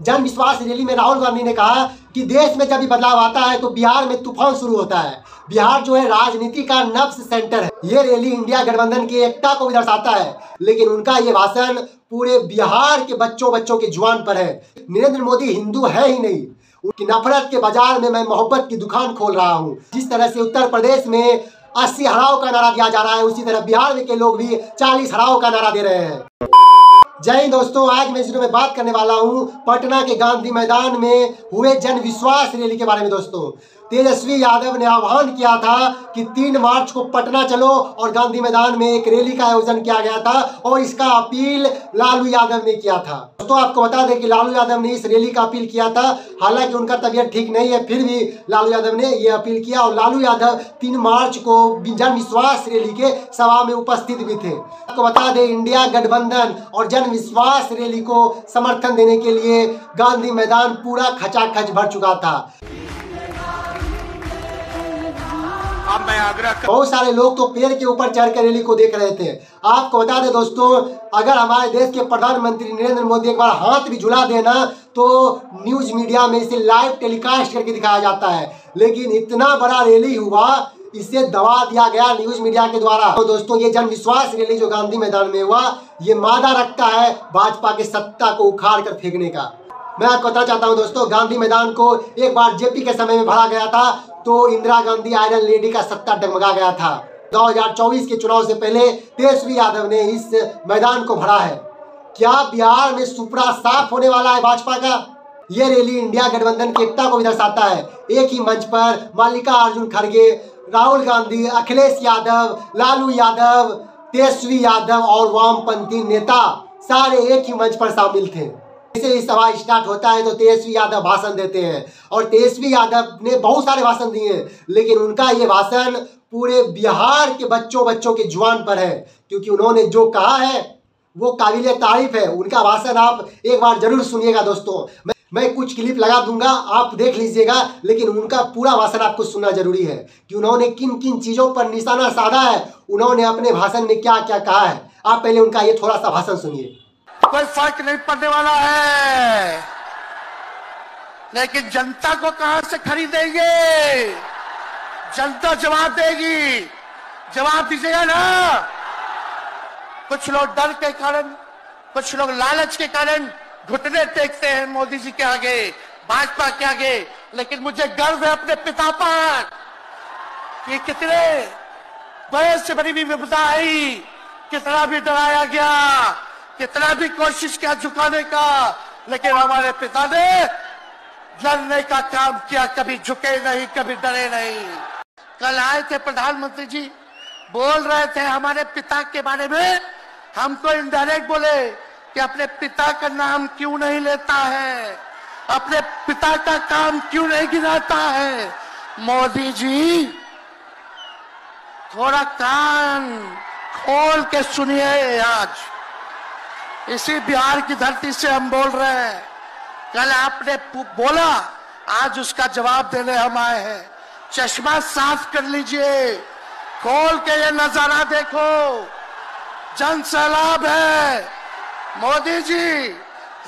जन विश्वास रैली में राहुल गांधी ने कहा कि देश में जब भी बदलाव आता है तो बिहार में तूफ़ान शुरू होता है। बिहार जो है राजनीति का नब्स सेंटर है। ये रैली इंडिया गठबंधन की एकता को भी दर्शाता है। लेकिन उनका ये भाषण पूरे बिहार के बच्चों बच्चों के जुआन पर है। नरेंद्र मोदी हिंदू है ही नहीं। उनकी नफरत के बाज़ार में मैं मोहब्बत की दुकान खोल रहा हूँ। जिस तरह से उत्तर प्रदेश में अस्सी हराव का नारा दिया जा रहा है, उसी तरह बिहार के लोग भी चालीस हराव का नारा दे रहे हैं। जय दोस्तों, आज मैं इस वीडियो में बात करने वाला हूँ पटना के गांधी मैदान में हुए जन विश्वास रैली के बारे में दोस्तों। तेजस्वी यादव ने आह्वान किया था कि तीन मार्च को पटना चलो और गांधी मैदान में एक रैली का आयोजन किया गया था और इसका अपील लालू यादव ने किया था। दोस्तों, आपको बता दें कि लालू यादव ने इस रैली का अपील किया था। हालाँकि उनका तबीयत ठीक नहीं है, फिर भी लालू यादव ने यह अपील किया और लालू यादव तीन मार्च को जन विश्वास रैली के सभा में उपस्थित भी थे। आपको बता दें, इंडिया गठबंधन और जन विश्वास रैली को समर्थन देने के लिए गांधी मैदान पूरा खचाखच भर चुका था। अब मैं आग्रह कर... बहुत सारे लोग तो पेड़ के ऊपर चढ़कर रैली को देख रहे थे। आपको बता दें दोस्तों, अगर हमारे देश के प्रधानमंत्री नरेंद्र मोदी एक बार हाथ भी झुला देना तो न्यूज़ मीडिया में इसे लाइव टेलीकास्ट करके दिखाया जाता है। लेकिन इतना बड़ा रैली हुआ, इसे दबा दिया गया न्यूज़ मीडिया के द्वारा। तो दोस्तों, ये जन विश्वास रैली जो गांधी मैदान में हुआ, ये मादा रखता है भाजपा के सत्ता को उखाड़ कर फेंकने का। मैं आपको बताना चाहता हूँ दोस्तों, गांधी मैदान को एक बार जेपी के समय में भरा गया था तो इंदिरा गांधी आयरन लेडी का सत्ता डगमगा गया था। 2024 के चुनाव से पहले तेजस्वी यादव ने इस मैदान को भरा है। क्या बिहार में सुपड़ा साफ़ होने वाला है भाजपा का? ये रैली इंडिया गठबंधन की एकता को भी दर्शाता है। एक ही मंच पर मल्लिका अर्जुन खड़गे, राहुल गांधी, अखिलेश यादव, लालू यादव, तेजस्वी यादव और वामपंथी नेता सारे एक ही मंच पर शामिल थे। जैसे सभा स्टार्ट होता है तो तेजस्वी यादव भाषण देते हैं। और तेजस्वी यादव ने बहुत सारे भाषण दिए हैं, लेकिन उनका ये भाषण पूरे बिहार के बच्चों बच्चों के जुआन पर है, क्योंकि उन्होंने जो कहा है, वो काबिल तारीफ़ है। उनका भाषण आप एक बार ज़रूर सुनिएगा दोस्तों। मैं मैं कुछ क्लिप लगा दूँगा, आप देख लीजिएगा, लेकिन उनका पूरा भाषण आपको सुनना ज़रूरी है कि उन्होंने किन किन चीज़ों पर निशाना साधा है, उन्होंने अपने भाषण में क्या क्या कहा है। आप पहले उनका ये थोड़ा सा भाषण सुनिए। कोई फ़र्क नहीं पड़ने वाला है। लेकिन जनता को कहाँ से खरीदेंगे? जनता जवाब देगी। जवाब दीजिएगा ना। कुछ लोग डर के कारण, कुछ लोग लालच के कारण घुटने टेकते हैं मोदी जी के आगे, भाजपा के आगे। लेकिन मुझे गर्व है अपने पिता पर कि कितने बड़े से बड़ी भी विपदा आई, कितना भी डराया गया कितना भी कोशिश किया झुकाने का, लेकिन हमारे पिता ने लड़ने का काम किया, कभी झुके नहीं, कभी डरे नहीं। कल आए थे प्रधानमंत्री जी, बोल रहे थे हमारे पिता के बारे में, हमको इनडायरेक्ट बोले कि अपने पिता का नाम क्यों नहीं लेता है, अपने पिता का काम क्यों नहीं गिनाता है। मोदी जी, थोड़ा कान खोल के सुनिए आज। इसी बिहार की धरती से हम बोल रहे हैं। कल आपने बोला, आज उसका जवाब देने हम आए हैं। चश्मा साफ़ कर लीजिए। खोल के ये नज़ारा देखो। जन सैलाब है। मोदी जी,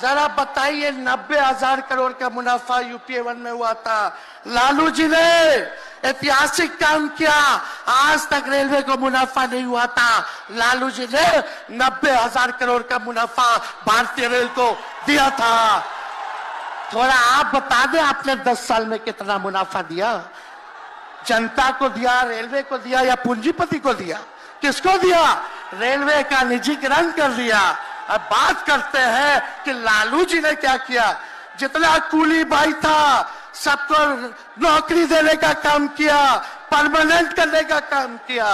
जरा बताइए, नब्बे हज़ार करोड़ का मुनाफा यूपीए वन में हुआ था। लालू जी ने ऐतिहासिक काम किया। आज तक रेलवे को मुनाफा नहीं हुआ था। लालू जी ने नब्बे हज़ार करोड़ का मुनाफा भारतीय रेल को दिया था। थोड़ा आप बता दें, आपने दस साल में कितना मुनाफा दिया? जनता को दिया, रेलवे को दिया या पूंजीपति को दिया? किसको दिया? रेलवे का निजीकरण कर दिया। अब बात करते हैं कि लालू जी ने क्या किया। जितना कूली भाई था सबको नौकरी देने का काम किया परमानेंट करने का काम किया।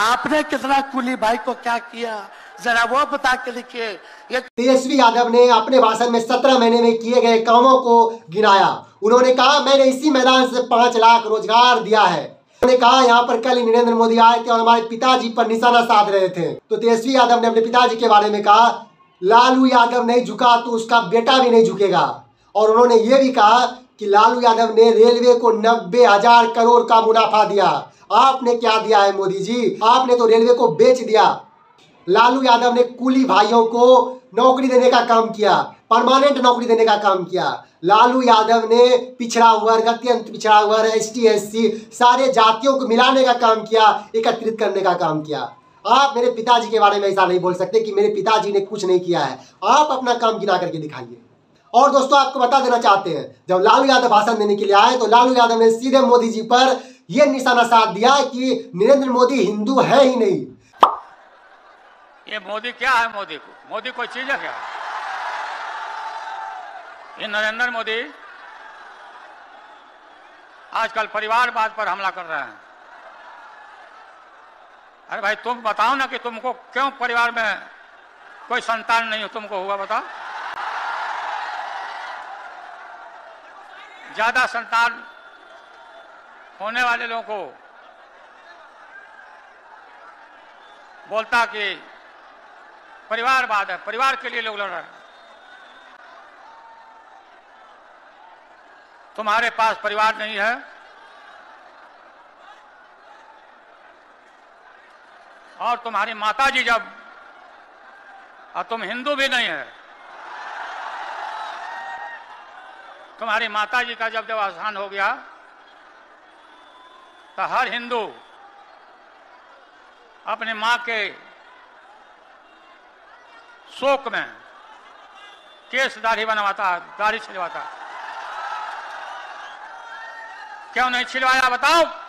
आपने कितना कुली भाई को क्या किया? जरा वो बता के लिखिए। तेजस्वी यादव ने अपने भाषण में सत्रह महीने में किए गए कामों को गिनाया उन्होंने कहा, मैंने इसी मैदान से पाँच लाख रोज़गार दिया है। उन्होंने कहा, यहाँ पर कल नरेंद्र मोदी आए थे और हमारे पिताजी पर निशाना साध रहे थे। तो तेजस्वी यादव ने अपने पिताजी के बारे में कहा, लालू यादव नहीं झुका तो उसका बेटा भी नहीं झुकेगा। और उन्होंने ये भी कहा कि लालू यादव ने रेलवे को नब्बे हज़ार करोड़ का मुनाफा दिया। आपने क्या दिया है मोदी जी? आपने तो रेलवे को बेच दिया। लालू यादव ने कुली भाइयों को नौकरी देने का काम किया, परमानेंट नौकरी देने का काम किया। लालू यादव ने पिछड़ा वर्ग, अत्यंत पिछड़ा वर्ग एस टी एस सी सारे जातियों को मिलाने का काम किया, एकत्रित करने का काम किया। आप मेरे पिताजी के बारे में ऐसा नहीं बोल सकते कि मेरे पिताजी ने कुछ नहीं किया है। आप अपना काम गिना करके दिखाइए। और दोस्तों, आपको बता देना चाहते हैं, जब लालू यादव भाषण देने के लिए आए तो लालू यादव ने सीधे मोदी जी पर यह निशाना साध दिया कि नरेंद्र मोदी हिंदू है ही नहीं। ये मोदी क्या है मोदी को? मोदी कोई चीज़ है क्या? ये नरेंद्र मोदी आजकल परिवारवाद पर हमला कर रहे हैं। अरे भाई, तुम बताओ ना कि तुमको क्यों परिवार में कोई संतान नहीं हो? तुमको हुआ बताओ। ज़्यादा संतान होने वाले लोगों को बोलता कि परिवारवाद है, परिवार के लिए लोग लड़ रहे तुम्हारे पास परिवार नहीं है। और तुम्हारी माता जी जब, और तुम हिंदू भी नहीं है तुम्हारी माता जी का जब जब आसान हो गया तो हर हिंदू अपने माँ के शोक में केस दाढ़ी बनवाता, दाढ़ी छिलवाता। क्यों नहीं छिलवाया, बताओ?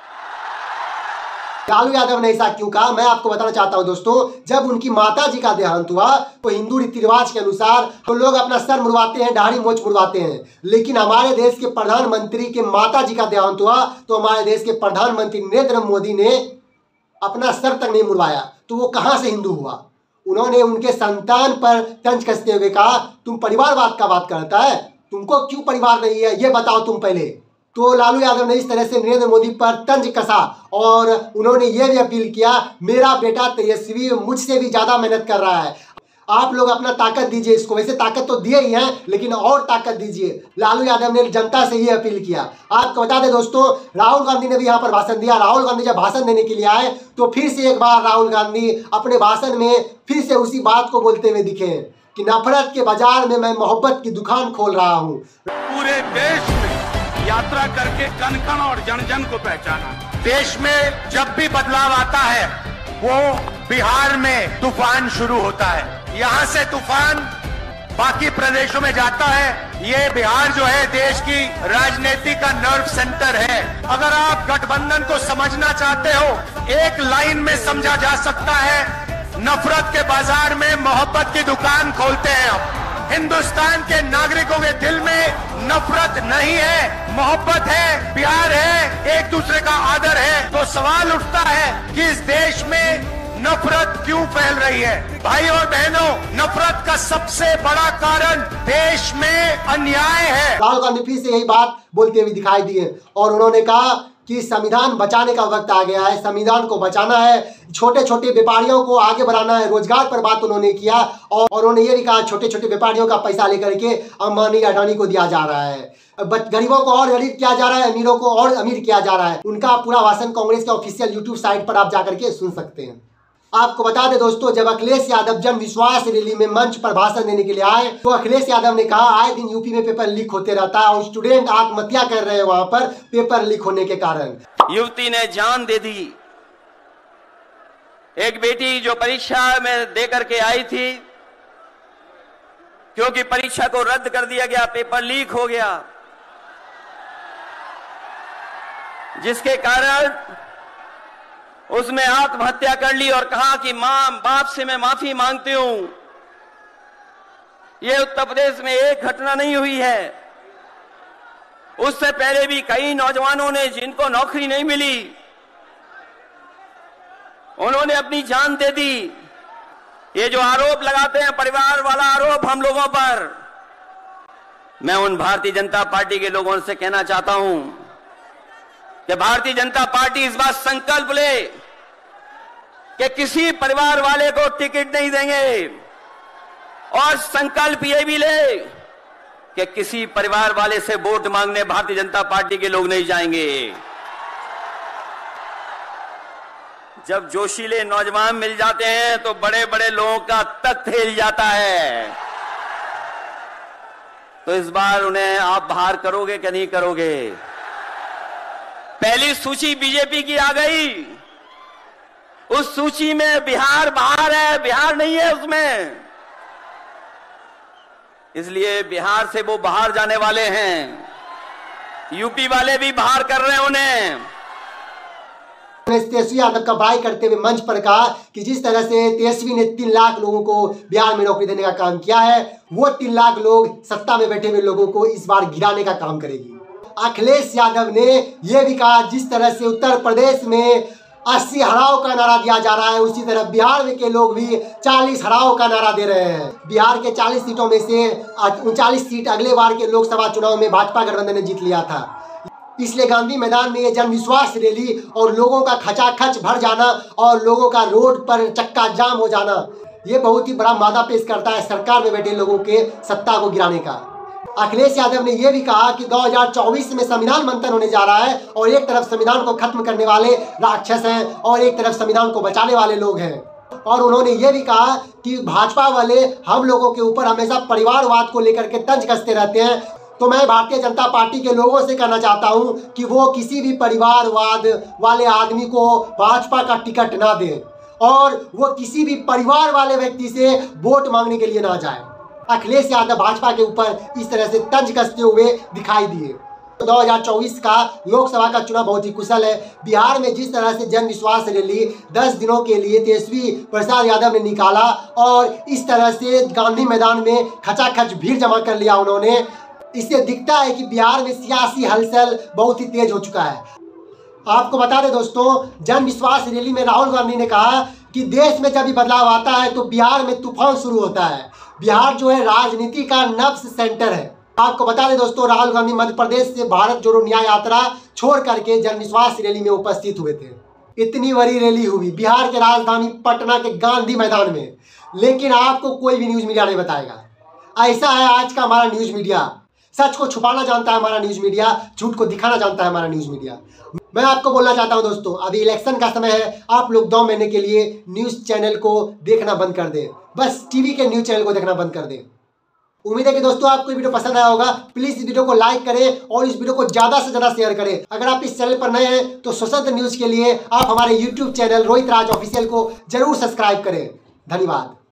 लालू यादव ने ऐसा क्यों कहा? मैं आपको बताना चाहता हूँ दोस्तों, जब उनकी माता जी का देहांत हुआ तो हिंदू रीति रिवाज के अनुसार तो लोग अपना सर मुड़वाते हैं, दाढ़ी मोच मुड़वाते हैं। लेकिन हमारे देश के प्रधानमंत्री के माता जी का देहांत हुआ तो हमारे देश के प्रधानमंत्री नरेंद्र मोदी ने अपना सर तक नहीं मुड़वाया। तो वो कहाँ से हिंदू हुआ? उन्होंने उनके संतान पर तंज कसते हुए कहा, तुम परिवारवाद का बात करता है? तुमको क्यों परिवार नहीं है? ये बताओ तुम पहले। तो लालू यादव ने इस तरह से नरेंद्र मोदी पर तंज कसा और उन्होंने ये भी अपील किया, मेरा बेटा तेजस्वी मुझसे भी ज़्यादा मेहनत कर रहा है। आप लोग अपना ताकत दीजिए इसको। वैसे ताकत तो दिए ही हैं, लेकिन और ताकत दीजिए। लालू यादव ने जनता से ये अपील किया। आपको बता दें दोस्तों, राहुल गांधी ने भी यहाँ पर भाषण दिया। राहुल गांधी जब भाषण देने के लिए आए तो फिर से एक बार राहुल गांधी अपने भाषण में फिर से उसी बात को बोलते हुए दिखे कि नफरत के बाज़ार में मैं मोहब्बत की दुकान खोल रहा हूँ। पूरे देश में यात्रा करके कण कण और जन जन को पहचाना। देश में जब भी बदलाव आता है, वो बिहार में तूफ़ान शुरू होता है। यहाँ से तूफ़ान बाकी प्रदेशों में जाता है। ये बिहार जो है, देश की राजनीति का नर्व सेंटर है। अगर आप गठबंधन को समझना चाहते हो, एक लाइन में समझा जा सकता है, नफरत के बाज़ार में मोहब्बत की दुकान खोलते हैं हम हिंदुस्तान के नागरिकों के दिल में नफरत नहीं है, मोहब्बत है, प्यार है, एक दूसरे का आदर है तो सवाल उठता है कि इस देश में नफरत क्यों फैल रही है? भाई और बहनों, नफरत का सबसे बड़ा कारण देश में अन्याय है। राहुल गांधी फिर से यही बात बोलते हुए दिखाई दिए और उन्होंने कहा कि संविधान बचाने का वक्त आ गया है, संविधान को बचाना है छोटे छोटे व्यापारियों को आगे बढ़ाना है, रोज़गार पर बात उन्होंने किया और उन्होंने ये भी कहा छोटे छोटे व्यापारियों का पैसा लेकर के अंबानी अडानी को दिया जा रहा है। गरीबों को और गरीब किया जा रहा है, अमीरों को और अमीर किया जा रहा है। उनका पूरा भाषण कांग्रेस के ऑफिशियल यूट्यूब साइट पर आप जाकर के सुन सकते हैं। आपको बता दें दोस्तों, जब अखिलेश यादव जन विश्वास रैली में मंच पर भाषण देने के लिए आए तो अखिलेश यादव ने कहा, आए दिन यूपी में पेपर लीक होते रहता है और स्टूडेंट आत्महत्या कर रहे हैं वहाँ पर पेपर लीक होने के कारण। युवती ने जान दे दी। एक बेटी जो परीक्षा में दे करके आई थी, क्योंकि परीक्षा को रद्द कर दिया गया, पेपर लीक हो गया, जिसके कारण उसने आत्महत्या कर ली और कहा कि माँ, बाप से मैं माफ़ी मांगती हूँ। यह उत्तर प्रदेश में एक घटना नहीं हुई है। उससे पहले भी कई नौजवानों ने जिनको नौकरी नहीं मिली, उन्होंने अपनी जान दे दी। ये जो आरोप लगाते हैं परिवार वाला आरोप हम लोगों पर, मैं उन भारतीय जनता पार्टी के लोगों से कहना चाहता हूँ कि भारतीय जनता पार्टी इस बार संकल्प ले। कि किसी परिवार वाले को टिकट नहीं देंगे। और संकल्प ये भी ले कि किसी परिवार वाले से वोट मांगने भारतीय जनता पार्टी के लोग नहीं जाएँगे। जब जोशीले नौजवान मिल जाते हैं तो बड़े बड़े लोगों का तख्त हिल जाता है। तो इस बार उन्हें आप बाहर करोगे कि नहीं करोगे? पहली सूची बीजेपी की आ गई। उस सूची में बिहार बाहर है, बिहार नहीं है उसमें। इसलिए बिहार से वो बाहर जाने वाले हैं। यूपी वाले भी बाहर कर रहे हैं उन्हें। तेजस्वी यादव का बड़ाई करते हुए मंच पर कहा कि जिस तरह से तेजस्वी ने तीन लाख लोगों को बिहार में नौकरी देने का काम किया है, वो तीन लाख लोग सत्ता में बैठे हुए लोगों को इस बार गिराने का काम करेगी। अखिलेश यादव ने यह भी कहा, जिस तरह से उत्तर प्रदेश में अस्सी हराव का नारा दिया जा रहा है। उसी तरह बिहार के लोग भी चालीस हराव का नारा दे रहे हैं। बिहार के चालीस सीटों में से उनचालीस सीट अगले बार के लोकसभा चुनाव में भाजपा गठबंधन ने जीत लिया था। इसलिए गांधी मैदान में ये जन विश्वास रैली और लोगों का खचाखच भर जाना और लोगों का रोड पर चक्का जाम हो जाना, ये बहुत ही बड़ा मादा पेश करता है सरकार में बैठे लोगों के सत्ता को गिराने का। अखिलेश यादव ने यह भी कहा कि 2024 में संविधान मंथन होने जा रहा है और एक तरफ़ संविधान को खत्म करने वाले राक्षस हैं और एक तरफ़ संविधान को बचाने वाले लोग हैं। और उन्होंने ये भी कहा कि भाजपा वाले हम लोगों के ऊपर हमेशा परिवारवाद को लेकर के तंज कसते रहते हैं। तो मैं भारतीय जनता पार्टी के लोगों से कहना चाहता हूँ कि वो किसी भी परिवारवाद वाले आदमी को भाजपा का टिकट ना दें और वो किसी भी परिवार वाले व्यक्ति से वोट मांगने के लिए ना जाए। अखिलेश यादव भाजपा के ऊपर इस तरह से तंज कसते हुए दिखाई दिए। 2024 का लोकसभा का चुनाव बहुत ही कुशल है। बिहार में जिस तरह से जन विश्वास रैली 10 दिनों के लिए तेजस्वी प्रसाद यादव ने निकाला और इस तरह से गांधी मैदान में खचाखच भीड़ जमा कर लिया उन्होंने, इससे दिखता है कि बिहार में सियासी हलचल बहुत ही तेज हो चुका है। आपको बता दें दोस्तों, जन विश्वास रैली में राहुल गांधी ने कहा कि देश में जब भी बदलाव आता है तो बिहार में तूफ़ान शुरू होता है। बिहार जो है राजनीति का नफ्स सेंटर है। आपको बता दें दोस्तों, राहुल गांधी मध्य प्रदेश से भारत जोड़ो न्याय यात्रा छोड़ करके जनविश्वास रैली में उपस्थित हुए थे। इतनी बड़ी रैली हुई। बिहार के राजधानी पटना के गांधी मैदान में। लेकिन आपको कोई भी न्यूज़ मीडिया नहीं बताएगा। ऐसा है आज का हमारा न्यूज़ मीडिया। सच को छुपाना जानता है हमारा न्यूज़ मीडिया, झूठ को दिखाना जानता है हमारा न्यूज़ मीडिया। मैं आपको बोलना चाहता हूँ दोस्तों, अभी इलेक्शन का समय है, आप लोग दो महीने के लिए न्यूज़ चैनल को देखना बंद कर दें। बस टीवी के न्यूज़ चैनल को देखना बंद कर दें। उम्मीद है कि दोस्तों आपको ये वीडियो पसंद आया होगा। प्लीज़ इस वीडियो को लाइक करें और इस वीडियो को ज़्यादा से ज़्यादा शेयर करें। अगर आप इस चैनल पर नए हैं तो स्वतंत्र न्यूज़ के लिए आप हमारे YouTube channel Rohit Raj official को ज़रूर सब्सक्राइब करें। धन्यवाद।